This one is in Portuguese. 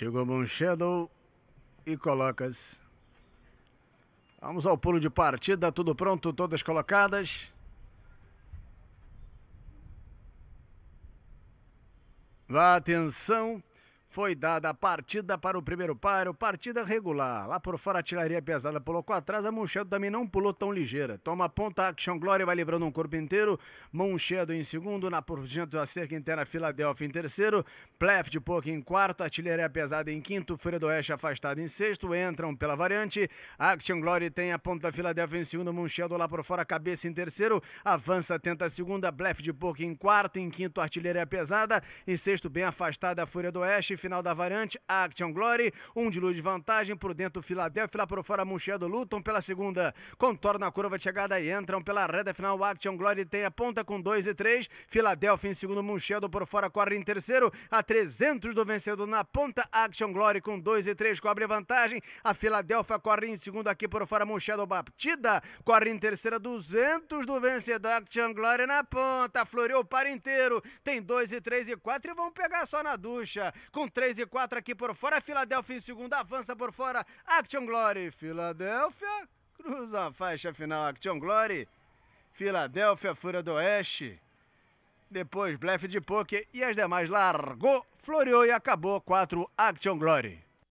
Chegou Moon Shadow e colocas. Vamos ao pulo de partida, tudo pronto, todas colocadas. Vá atenção, foi dada a partida para o primeiro páreo, partida regular. Lá por fora a artilharia pesada colocou atrás, a Monchedo também não pulou tão ligeira. Toma ponta, Action Glory vai livrando um corpo inteiro. Monchedo em segundo, na por dentro da cerca interna, Filadélfia em terceiro. Plef de pouco em quarto, artilharia pesada em quinto, Fúria do Oeste afastado em sexto. Entram pela variante. Action Glory tem a ponta da Filadélfia em segundo, Monchedo lá por fora, cabeça em terceiro. Avança, tenta a segunda, Blef de pouco em quarto, em quinto, artilharia pesada. Em sexto, bem afastada, a Fúria do Oeste final da variante, Action Glory, um de luz de vantagem, por dentro Filadélfia, lá por fora Munchedo lutam pela segunda, contorna a curva de chegada e entram pela reta final, Action Glory tem a ponta com 2 e 3, Filadélfia em segundo, Munchedo por fora corre em terceiro, a 300 do vencedor na ponta, Action Glory com 2 e 3 cobre vantagem, a Filadélfia corre em segundo aqui por fora, Munchedo batida, corre em terceira, 200 do vencedor, Action Glory na ponta, floreou para inteiro, tem 2 e 3 e 4 e vão pegar só na ducha, com 3 e 4 aqui por fora. Filadélfia em segundo, avança por fora. Action Glory. Filadélfia cruza a faixa final. Action Glory. Filadélfia, Fúria do Oeste. Depois, blefe de poker e as demais largou, floreou e acabou. 4 Action Glory.